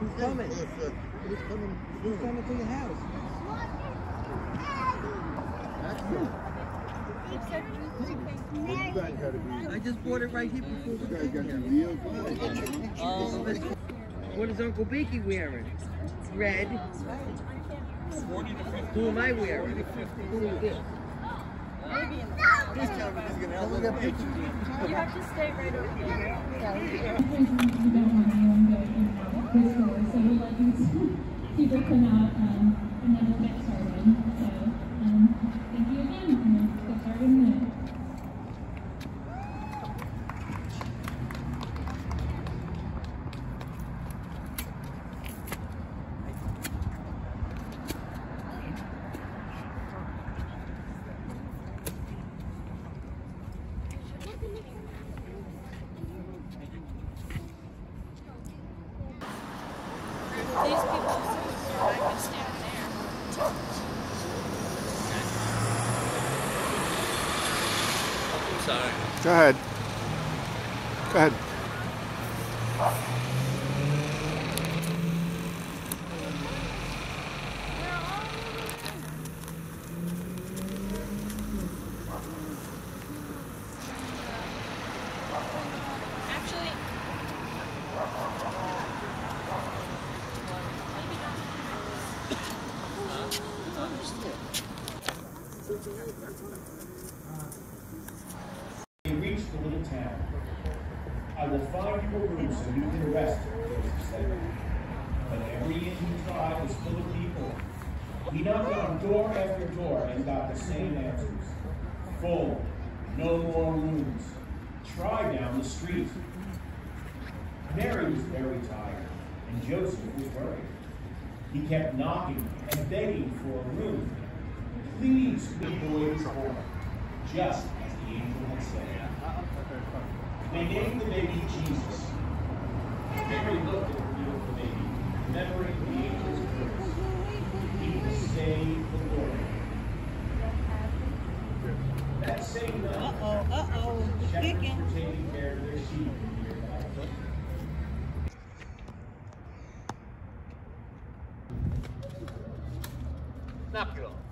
Who's coming? Who's coming? Who's coming to your house? You guys gotta be. I just bought it right here before we came here. the real vibe. Um, what is Uncle Beaky wearing? Red. Who am I wearing? Who is this? This camera is gonna help. We. You have to stay right over here. Come out um, get started. So, um, thank you again, and we'll get started These people I can stand there. Sorry. Go ahead. Go ahead. They reached the little town. I will find you a room so you can rest, Joseph said. But every he tried was full of people. He knocked on door after door and got the same answers. Full, no more rooms. Try down the street. Mary was very tired, and Joseph was worried. He kept knocking and begging for a room. Please, the boy was born, just as the angel had said. They named the baby Jesus. Mary looked at the beautiful baby, remembering the angel's words. He will save the Lord. That same night, Uh-oh, uh-oh. napilo.